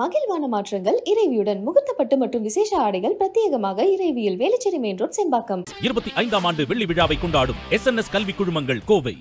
மகிழ்வான மாற்றங்கள் இறைவியுடன் முகூர்த்தப்பட்டு மற்றும் விசேஷ ஆடைகள் பிரத்யேகமாக இறைவியில் வேலுச்சேரி மெயின் ரோட் செம்பாக்கம். இருபத்தி ஐந்தாம் ஆண்டு வெள்ளி விழாவை கொண்டாடும் எஸ் என் எஸ் கல்வி குழுமங்கள் கோவை.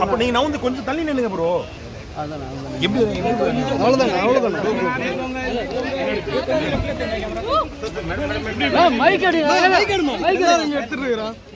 அப்ப நீங்க நவுந்து கொஞ்சம் தள்ளி நின்னுங்க ப்ரோ எப்படி அவ்வளவுதாங்க அவ்வளவுதாங்க மைக் அடிங்க. மைக் எடுத்துட்டு இருக்கறா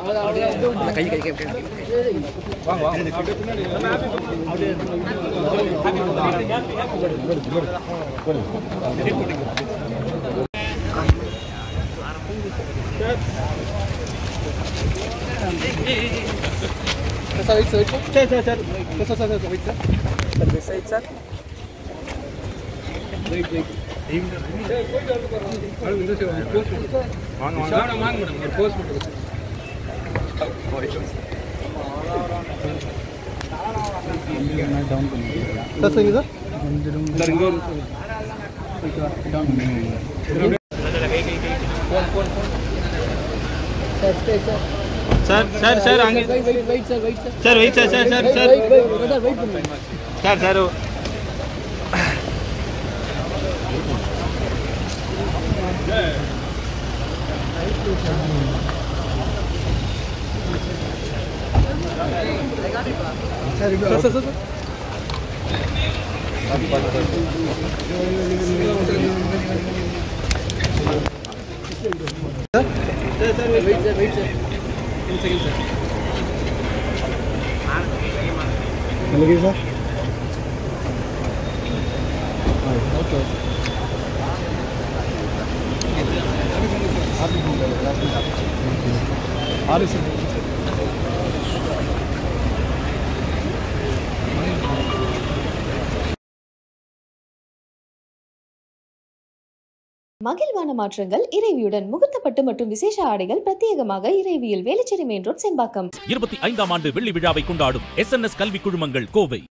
ஒன் போஸ் போஸ் போஸ் ஏய் கிட்ட போகாதீங்க சார் வெயிட் சார் சரி சரி சரி sir sir sir wait sir sir wait wait sir சரிங்க சார் சார் இங்கே சார் ஸ்டே சார் सर सही सर? सर सर सर आगे। Sir wait sir sir sir. Sir sir sir Yeah. Sir sir sir sir wait sir in second sir मिल गई sir okay आप भी बोल रहे हो आप भी आप आ रहे सर மகிழ்வான மாற்றங்கள் இறைவியுடன் முகூர்த்தப்பட்டு மற்றும் விசேஷ ஆடைகள் பிரத்யேகமாக இறைவியில் வேலைச்சேரி மெயின் ரோட் செம்பாக்கம். இருபத்தி ஐந்தாம் ஆண்டு வெள்ளி விழாவை கொண்டாடும் எஸ் என் எஸ் கல்வி குழுமங்கள் கோவை.